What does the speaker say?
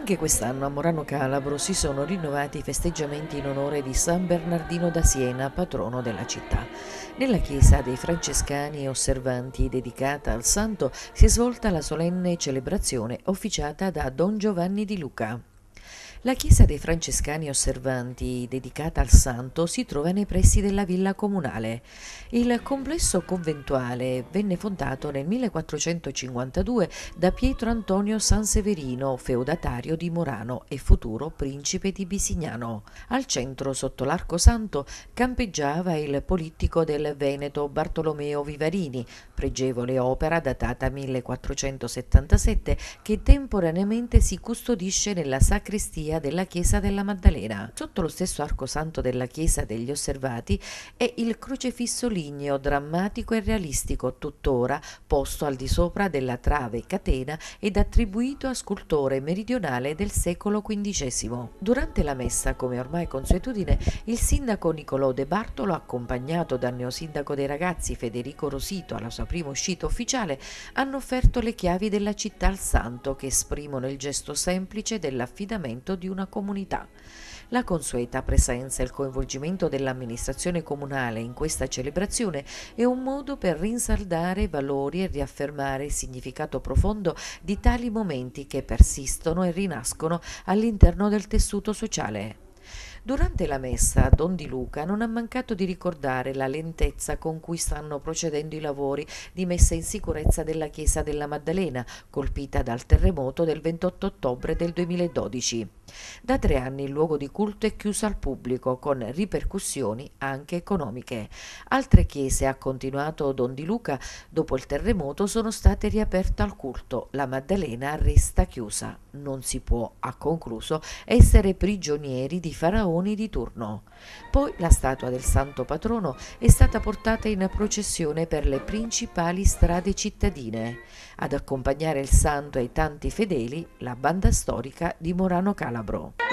Anche quest'anno a Morano Calabro si sono rinnovati i festeggiamenti in onore di San Bernardino da Siena, patrono della città. Nella chiesa dei francescani osservanti dedicata al santo si è svolta la solenne celebrazione officiata da Don Giovanni di Luca. La chiesa dei francescani osservanti, dedicata al santo, si trova nei pressi della villa comunale. Il complesso conventuale venne fondato nel 1452 da Pietro Antonio Sanseverino, feudatario di Morano e futuro principe di Bisignano. Al centro, sotto l'arco santo, campeggiava il politico del Veneto Bartolomeo Vivarini, pregevole opera datata 1477 che temporaneamente si custodisce nella sacrestia Maria della chiesa della Maddalena. Sotto lo stesso arco santo della chiesa degli osservati è il crocefisso ligneo drammatico e realistico, tuttora posto al di sopra della trave catena ed attribuito a scultore meridionale del secolo XV. Durante la messa, come ormai consuetudine, il sindaco Nicolò De Bartolo, accompagnato dal neosindaco dei ragazzi Federico Rosito alla sua prima uscita ufficiale, hanno offerto le chiavi della città al santo che esprimono il gesto semplice dell'affidamento di una comunità. La consueta presenza e il coinvolgimento dell'amministrazione comunale in questa celebrazione è un modo per rinsaldare i valori e riaffermare il significato profondo di tali momenti che persistono e rinascono all'interno del tessuto sociale. Durante la messa, Don Di Luca non ha mancato di ricordare la lentezza con cui stanno procedendo i lavori di messa in sicurezza della chiesa della Maddalena, colpita dal terremoto del 28 ottobre del 2012. Da tre anni il luogo di culto è chiuso al pubblico con ripercussioni anche economiche. Altre chiese, ha continuato Don Di Luca, dopo il terremoto sono state riaperte al culto. La Maddalena resta chiusa. Non si può, ha concluso, essere prigionieri di faraoni di turno. Poi la statua del santo patrono è stata portata in processione per le principali strade cittadine. Ad accompagnare il santo e i tanti fedeli la banda storica di Morano Calabro.